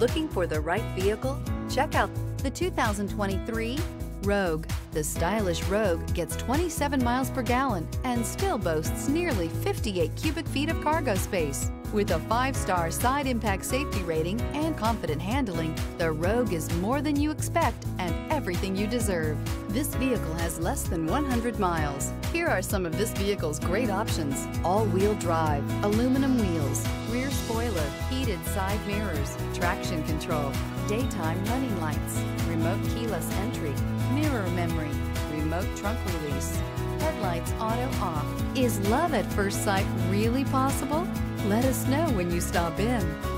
Looking for the right vehicle? Check out the 2023 Rogue. The stylish Rogue gets 27 miles per gallon and still boasts nearly 58 cubic feet of cargo space. With a five-star side impact safety rating and confident handling, the Rogue is more than you expect and everything you deserve. This vehicle has less than 100 miles. Here are some of this vehicle's great options. All-wheel drive, aluminum wheels, side mirrors, traction control, daytime running lights, remote keyless entry, mirror memory, remote trunk release, headlights auto off. Is love at first sight really possible? Let us know when you stop in.